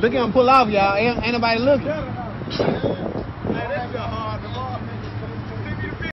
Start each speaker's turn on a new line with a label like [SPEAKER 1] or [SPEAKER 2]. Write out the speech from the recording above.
[SPEAKER 1] Look at him pull off, y'all. Ain't, ain't nobody looking.